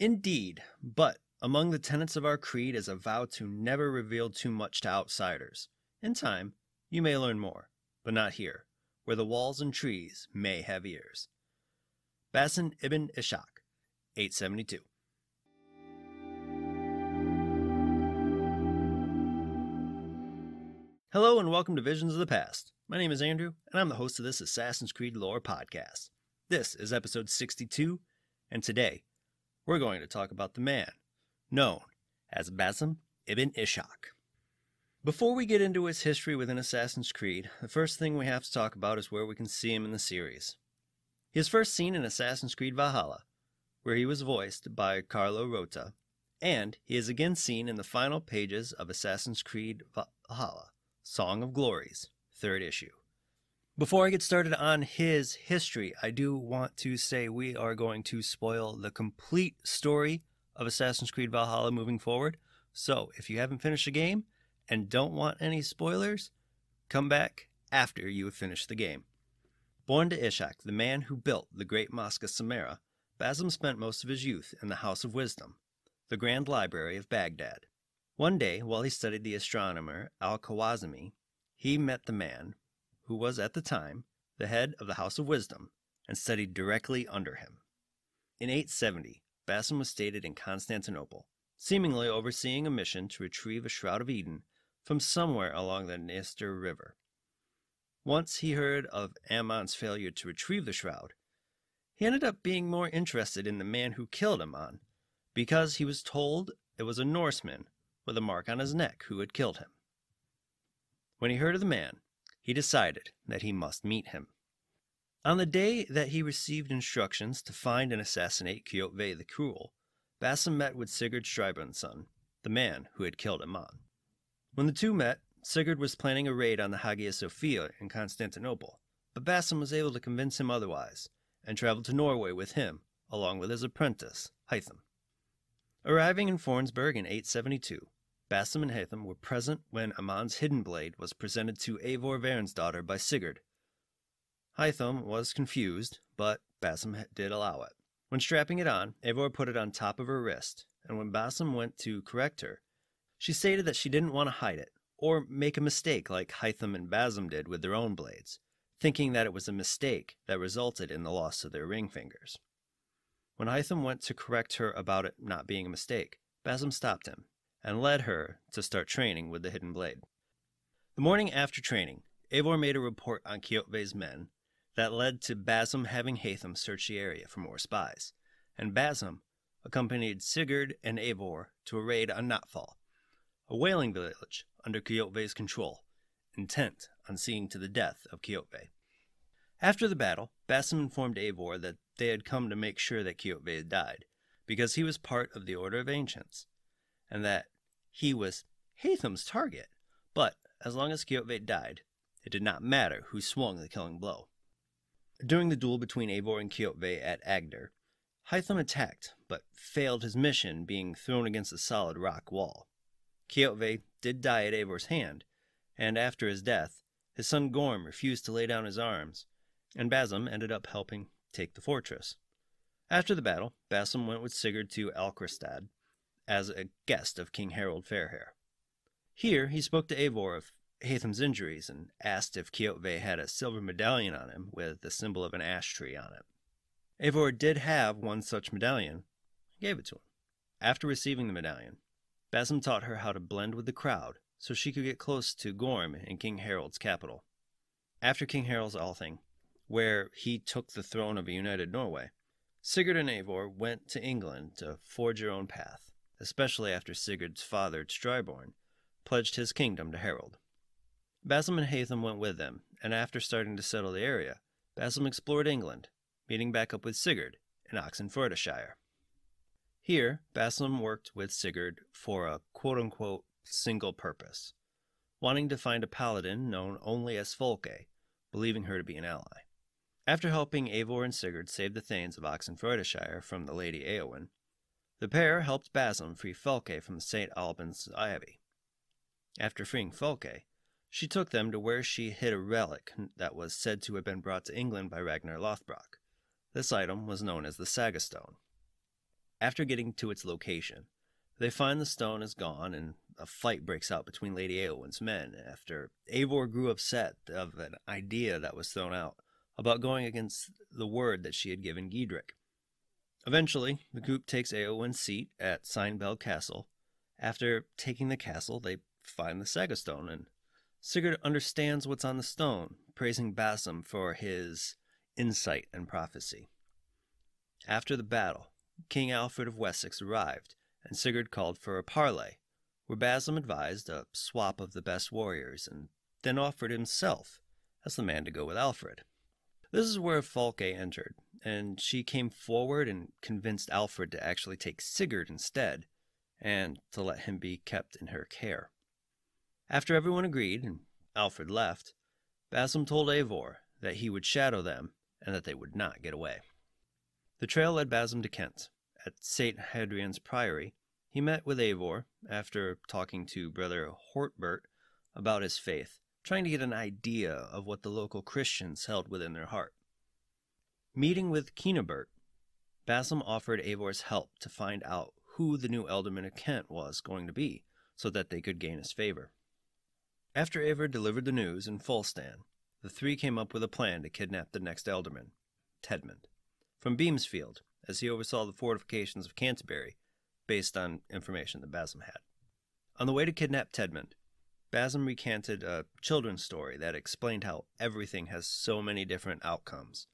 Indeed, but among the tenets of our creed is a vow to never reveal too much to outsiders. In time, you may learn more, but not here, where the walls and trees may have ears. Basim ibn Ishaq, 872. Hello and welcome to Visions of the Past. My name is Andrew, and I'm the host of this Assassin's Creed lore podcast. This is episode 62, and today we're going to talk about the man known as Basim ibn Ishaq. Before we get into his history within Assassin's Creed, the first thing we have to talk about is where we can see him in the series. He is first seen in Assassin's Creed Valhalla, where he was voiced by Carlo Rota, and he is again seen in the final pages of Assassin's Creed Valhalla, Song of Glories, third issue. Before I get started on his history, I do want to say we are going to spoil the complete story of Assassin's Creed Valhalla moving forward. So if you haven't finished the game and don't want any spoilers, come back after you have finished the game. Born to Ishaq, the man who built the great mosque of Samarra, Basim spent most of his youth in the House of Wisdom, the Grand Library of Baghdad. One day, while he studied the astronomer Al Khwarizmi, he met the man who was at the time the head of the House of Wisdom, and studied directly under him. In 870, Basim was stated in Constantinople, seemingly overseeing a mission to retrieve a Shroud of Eden from somewhere along the Dniester River. Once he heard of Ammon's failure to retrieve the shroud, he ended up being more interested in the man who killed Ammon, because he was told it was a Norseman with a mark on his neck who had killed him. When he heard of the man, he decided that he must meet him. On the day that he received instructions to find and assassinate Kjotve the Cruel, Basim met with Sigurd Styrbjornsson, the man who had killed Ammon. When the two met, Sigurd was planning a raid on the Hagia Sophia in Constantinople, but Basim was able to convince him otherwise, and traveled to Norway with him, along with his apprentice, Hytham. Arriving in Fornsburg in 872, Basim and Hytham were present when Ammon's hidden blade was presented to Eivor daughter by Sigurd. Hytham was confused, but Basim did allow it. When strapping it on, Eivor put it on top of her wrist, and when Basim went to correct her, she stated that she didn't want to hide it, or make a mistake like Hytham and Basim did with their own blades, thinking that it was a mistake that resulted in the loss of their ring fingers. When Hytham went to correct her about it not being a mistake, Basim stopped him and led her to start training with the hidden blade. The morning after training, Eivor made a report on Kjotve's men that led to Basim having Hytham search the area for more spies, and Basim accompanied Sigurd and Eivor to a raid on Notfall, a whaling village under Kjotve's control, intent on seeing to the death of Kjotve. After the battle, Basim informed Eivor that they had come to make sure that Kjotve had died, because he was part of the Order of Ancients, and that he was Hytham's target. But as long as Kjotve died, it did not matter who swung the killing blow. During the duel between Eivor and Kjotve at Agder, Hytham attacked, but failed his mission being thrown against a solid rock wall. Kjotve did die at Eivor's hand, and after his death, his son Gorm refused to lay down his arms, and Basim ended up helping take the fortress. After the battle, Basim went with Sigurd to Alrekstad, as a guest of King Harold Fairhair. Here he spoke to Eivor of Hytham's injuries and asked if Kjotve had a silver medallion on him with the symbol of an ash tree on it. Eivor did have one such medallion and gave it to him. After receiving the medallion, Basim taught her how to blend with the crowd so she could get close to Gorm in King Harold's capital. After King Harold's Althing, where he took the throne of a united Norway, Sigurd and Eivor went to England to forge their own path especially after Sigurd's father, Styrbjorn, pledged his kingdom to Harold. Basim and Hytham went with them, and after starting to settle the area, Basim explored England, meeting back up with Sigurd in Oxenfordshire. Here, Basim worked with Sigurd for a quote unquote single purpose, wanting to find a paladin known only as Fulke, believing her to be an ally. After helping Eivor and Sigurd save the Thanes of Oxenfordshire from the Lady Eowyn, the pair helped Basim free Fulke from St. Albans Abbey. After freeing Fulke, she took them to where she hid a relic that was said to have been brought to England by Ragnar Lothbrok. This item was known as the Saga Stone. After getting to its location, they find the stone is gone and a fight breaks out between Lady Eowyn's men after Eivor grew upset of an idea that was thrown out about going against the word that she had given Giedrick. Eventually, the group takes Eowyn's seat at Sinebell Castle. After taking the castle, they find the Saga Stone, and Sigurd understands what's on the stone, praising Basim for his insight and prophecy. After the battle, King Alfred of Wessex arrived, and Sigurd called for a parley where Basim advised a swap of the best warriors and then offered himself as the man to go with Alfred. This is where Fulke entered, and she came forward and convinced Alfred to actually take Sigurd instead, and to let him be kept in her care. After everyone agreed and Alfred left, Basim told Eivor that he would shadow them and that they would not get away. The trail led Basim to Kent. At St. Hadrian's Priory, he met with Eivor after talking to Brother Hortbert about his faith, trying to get an idea of what the local Christians held within their heart. Meeting with Cynebert, Basim offered Eivor's help to find out who the new Ealdorman of Kent was going to be, so that they could gain his favor. After Eivor delivered the news in Fulstan, the three came up with a plan to kidnap the next Ealdorman, Tedmund, from Beamsfield, as he oversaw the fortifications of Canterbury based on information that Basim had. On the way to kidnap Tedmund, Basim recanted a children's story that explained how everything has so many different outcomes,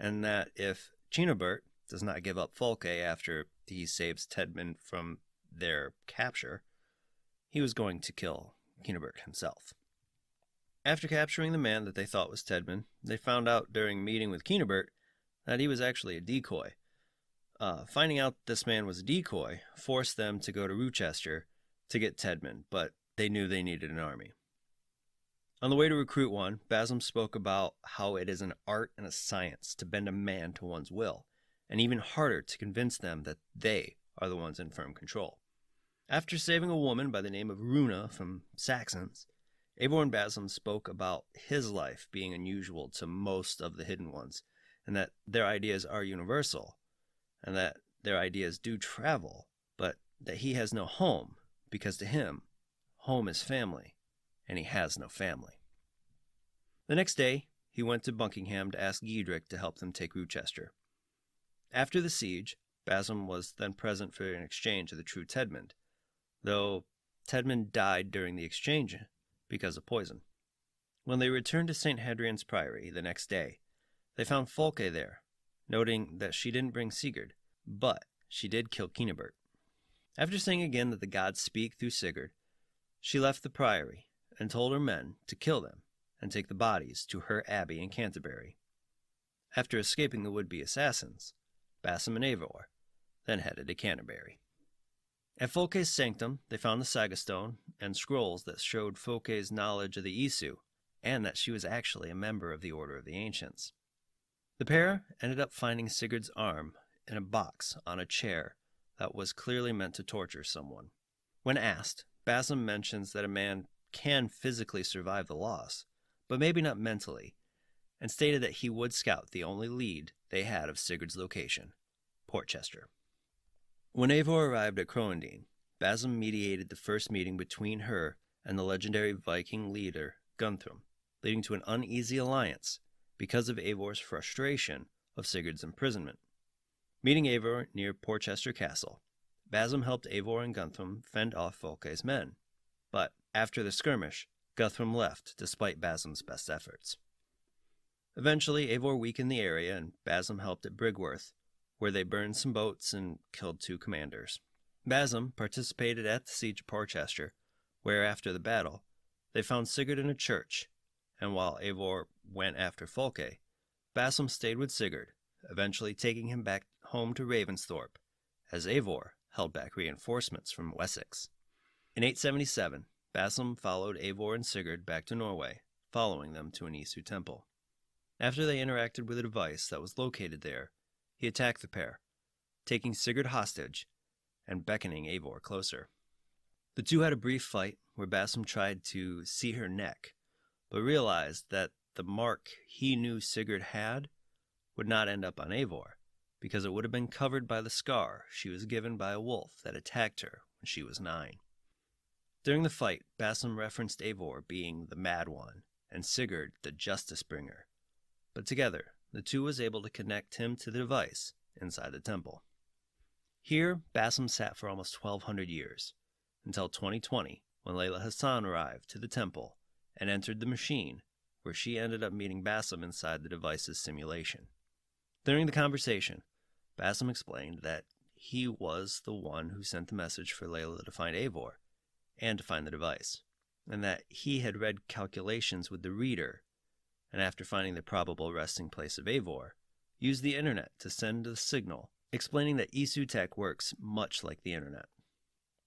and that if Cynebert does not give up Fulke after he saves Tedmund from their capture, he was going to kill Cynebert himself. After capturing the man that they thought was Tedmund, they found out during meeting with Cynebert that he was actually a decoy, uh, finding out this man was a decoy forced them to go to Rochester to get Tedmund, but they knew they needed an army. On the way to recruit one, Basim spoke about how it is an art and a science to bend a man to one's will, and even harder to convince them that they are the ones in firm control. After saving a woman by the name of Runa from Saxons, and Basim spoke about his life being unusual to most of the hidden ones, and that their ideas are universal, and that their ideas do travel, but that he has no home because to him, home is family, and he has no family. The next day, he went to Buckingham to ask Giedrick to help them take Rochester. After the siege, Basim was then present for an exchange of the true Tedmund, though Tedmund died during the exchange because of poison. When they returned to St. Hadrian's Priory the next day, they found Fulke there, noting that she didn't bring Sigurd, but she did kill Cynebert. After saying again that the gods speak through Sigurd, she left the priory and told her men to kill them and take the bodies to her abbey in Canterbury. After escaping the would-be assassins, Basim and Eivor then headed to Canterbury. At Fulke's sanctum, they found the Saga Stone and scrolls that showed Fulke's knowledge of the Isu and that she was actually a member of the Order of the Ancients. The pair ended up finding Sigurd's arm in a box on a chair that was clearly meant to torture someone. When asked, Basim mentions that a man can physically survive the loss, but maybe not mentally, and stated that he would scout the only lead they had of Sigurd's location, Portchester. When Eivor arrived at Croendene, Basim mediated the first meeting between her and the legendary Viking leader Guthrum, leading to an uneasy alliance because of Eivor's frustration of Sigurd's imprisonment. Meeting Eivor near Portchester Castle, Basim helped Eivor and Guthrum fend off Fulke's men, but after the skirmish, Guthrum left despite Basim's best efforts. Eventually, Eivor weakened the area and Basim helped at Brigworth, where they burned some boats and killed two commanders. Basim participated at the siege of Portchester, where after the battle, they found Sigurd in a church and while Eivor went after Fulke, Basim stayed with Sigurd, eventually taking him back home to Ravensthorpe, as Eivor held back reinforcements from Wessex. In 877, Basim followed Eivor and Sigurd back to Norway, following them to an Isu temple. After they interacted with a device that was located there, he attacked the pair, taking Sigurd hostage and beckoning Eivor closer. The two had a brief fight where Basim tried to see her neck, but realized that the mark he knew Sigurd had would not end up on Eivor, because it would have been covered by the scar she was given by a wolf that attacked her when she was nine. During the fight, Basim referenced Eivor being the Mad One and Sigurd the Justice Bringer, but together the two was able to connect him to the device inside the temple. Here, Basim sat for almost 1200 years, until 2020 when Layla Hassan arrived to the temple and entered the machine, where she ended up meeting Basim inside the device's simulation. During the conversation, Basim explained that he was the one who sent the message for Layla to find Eivor and to find the device, and that he had read calculations with the reader, and after finding the probable resting place of Eivor, used the internet to send the signal, explaining that Isu tech works much like the internet.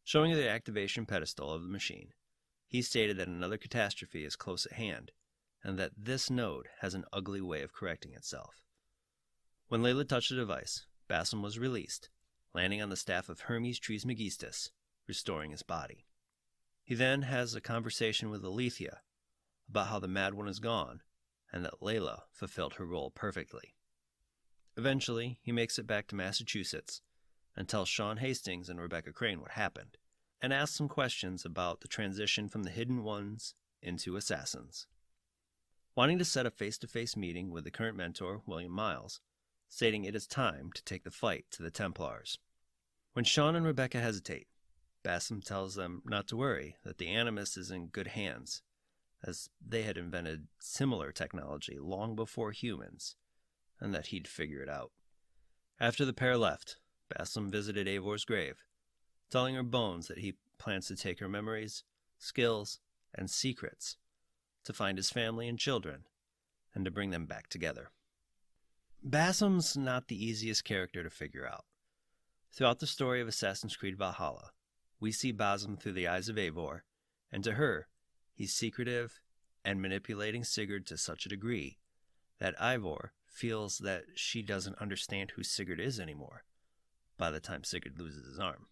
Showing the activation pedestal of the machine, he stated that another catastrophe is close at hand, and that this node has an ugly way of correcting itself. When Layla touched the device, Basim was released, landing on the staff of Hermes Trismegistus, restoring his body. He then has a conversation with Aletheia about how the Mad One is gone and that Layla fulfilled her role perfectly. Eventually, he makes it back to Massachusetts and tells Sean Hastings and Rebecca Crane what happened, and asks some questions about the transition from the Hidden Ones into Assassins. Wanting to set a face to face meeting with the current mentor, William Miles, stating it is time to take the fight to the Templars. When Sean and Rebecca hesitate, Basim tells them not to worry, that the Animus is in good hands, as they had invented similar technology long before humans, and that he'd figure it out. After the pair left, Basim visited Eivor's grave, telling her bones that he plans to take her memories, skills, and secrets to find his family and children and to bring them back together. Basim's not the easiest character to figure out. Throughout the story of Assassin's Creed Valhalla, we see Basim through the eyes of Eivor, and to her, he's secretive and manipulating Sigurd to such a degree that Eivor feels that she doesn't understand who Sigurd is anymore by the time Sigurd loses his arm.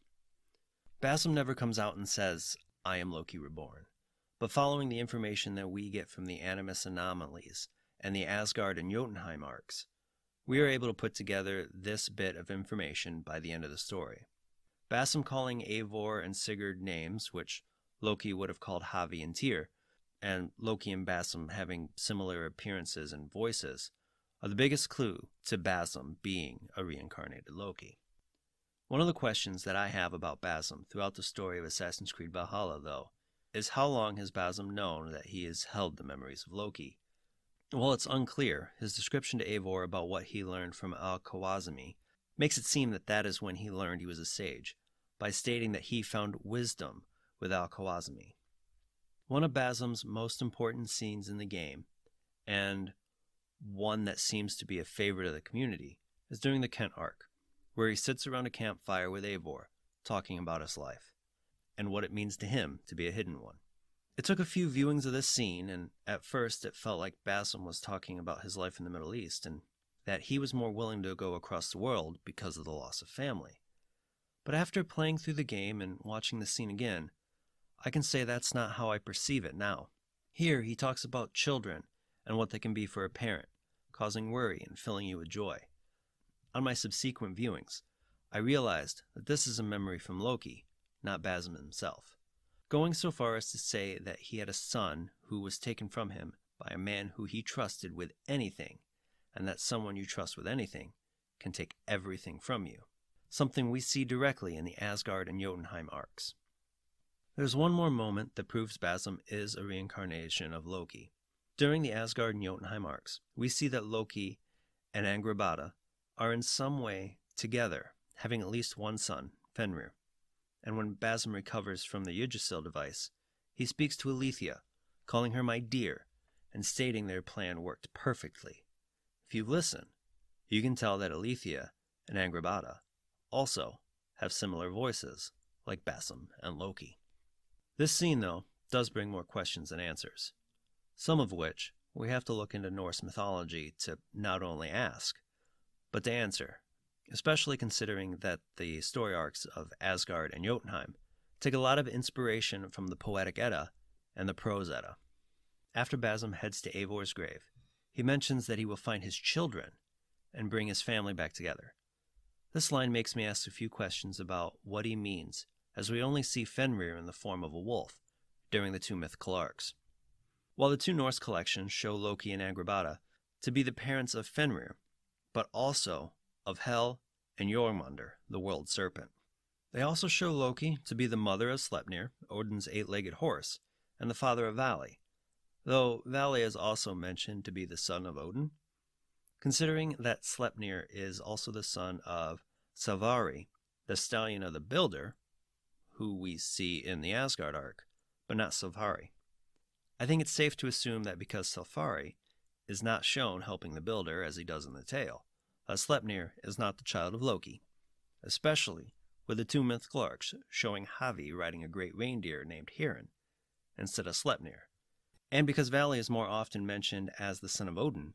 Basim never comes out and says, I am Loki reborn. But following the information that we get from the Animus anomalies and the Asgard and Jotunheim arcs, we are able to put together this bit of information by the end of the story. Basim calling Eivor and Sigurd names, which Loki would have called Havi and Tyr, and Loki and Basim having similar appearances and voices, are the biggest clue to Basim being a reincarnated Loki. One of the questions that I have about Basim throughout the story of Assassin's Creed Valhalla, though, is how long has Basim known that he has held the memories of Loki? While it's unclear, his description to Eivor about what he learned from Al-Khwarizmi makes it seem that that is when he learned he was a sage, by stating that he found wisdom with Al-Khwarizmi. One of Basim's most important scenes in the game, and one that seems to be a favorite of the community, is during the Kent arc, where he sits around a campfire with Eivor, talking about his life, and what it means to him to be a hidden one. It took a few viewings of this scene, and at first it felt like Basim was talking about his life in the Middle East and that he was more willing to go across the world because of the loss of family. But after playing through the game and watching the scene again, I can say that's not how I perceive it now. Here he talks about children and what they can be for a parent, causing worry and filling you with joy. On my subsequent viewings, I realized that this is a memory from Loki, not Basim himself going so far as to say that he had a son who was taken from him by a man who he trusted with anything, and that someone you trust with anything can take everything from you, something we see directly in the Asgard and Jotunheim arcs. There's one more moment that proves Basim is a reincarnation of Loki. During the Asgard and Jotunheim arcs, we see that Loki and Angrboda are in some way together, having at least one son, Fenrir and when Basim recovers from the Yggdrasil device, he speaks to Aletheia, calling her my dear, and stating their plan worked perfectly. If you listen, you can tell that Aletheia and Angrboda also have similar voices, like Basim and Loki. This scene, though, does bring more questions than answers, some of which we have to look into Norse mythology to not only ask, but to answer especially considering that the story arcs of Asgard and Jotunheim take a lot of inspiration from the Poetic Edda and the Prose Edda. After Basim heads to Eivor's grave, he mentions that he will find his children and bring his family back together, This line makes me ask a few questions about what he means, as we only see Fenrir in the form of a wolf during the two mythical arcs. While the two Norse collections show Loki and Angrboda to be the parents of Fenrir, but also of Hel and Jormungandr, the world serpent. They also show Loki to be the mother of Sleipnir, Odin's eight legged horse, and the father of Vali, though Vali is also mentioned to be the son of Odin. Considering that Sleipnir is also the son of Salvari, the stallion of the builder, who we see in the Asgard arc, but not Salvari. I think it's safe to assume that because Salvari is not shown helping the builder as he does in the tale, that Sleipnir is not the child of Loki, especially with the two mythical arcs showing Havi riding a great reindeer named Hirin instead of Sleipnir. And because Vali is more often mentioned as the son of Odin,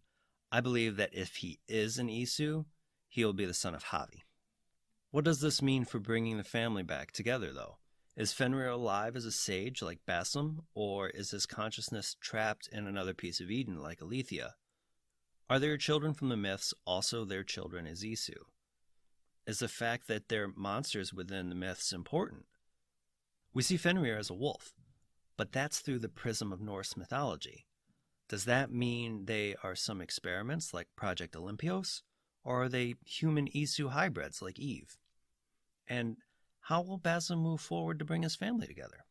I believe that if he is an Isu, he will be the son of Havi. What does this mean for bringing the family back together, though? Is Fenrir alive as a sage like Basim, or is his consciousness trapped in another piece of Eden like Aletheia? Are their children from the myths also their children as Isu? Is the fact that they're monsters within the myths important? We see Fenrir as a wolf, but that's through the prism of Norse mythology. Does that mean they are some experiments like Project Olympios, or are they human Isu hybrids like Eve? And how will Basim move forward to bring his family together?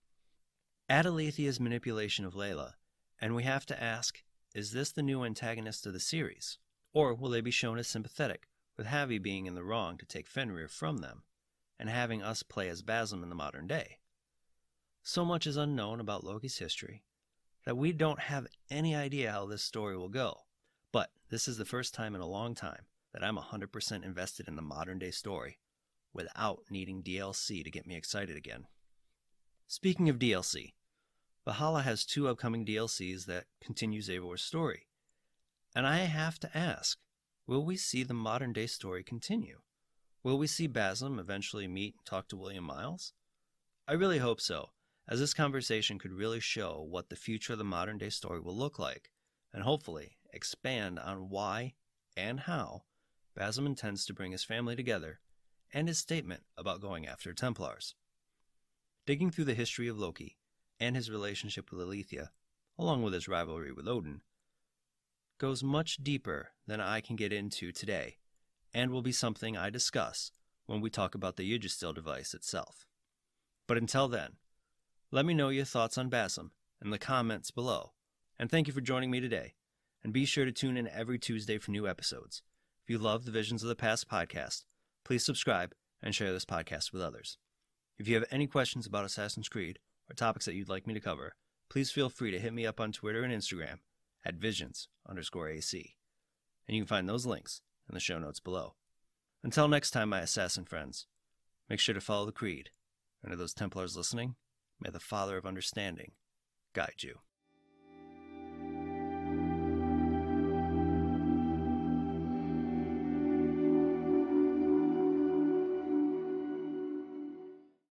Add Aletheia's manipulation of Layla, and we have to ask is this the new antagonist of the series? Or will they be shown as sympathetic, with Havi being in the wrong to take Fenrir from them, and having us play as Basim in the modern day? So much is unknown about Loki's history that we don't have any idea how this story will go. But this is the first time in a long time that I'm 100% invested in the modern day story without needing DLC to get me excited again. Speaking of DLC, Valhalla has two upcoming DLCs that continue Zavor's story. And I have to ask, will we see the modern day story continue? Will we see Basim eventually meet and talk to William Miles? I really hope so, as this conversation could really show what the future of the modern day story will look like, and hopefully expand on why and how Basim intends to bring his family together and his statement about going after Templars. Digging through the history of Loki and his relationship with Aletheia, along with his rivalry with Odin, goes much deeper than I can get into today, and will be something I discuss when we talk about the Yggdrasil device itself. But until then, let me know your thoughts on Basim in the comments below, and thank you for joining me today. And be sure to tune in every Tuesday for new episodes. If you love the Visions of the Past podcast, Please subscribe and share this podcast with others. If you have any questions about Assassin's Creed or topics that you'd like me to cover, please feel free to hit me up on Twitter and Instagram at visions underscore AC. And you can find those links in the show notes below. Until next time, my assassin friends, make sure to follow the creed. And to those Templars listening, may the Father of Understanding guide you.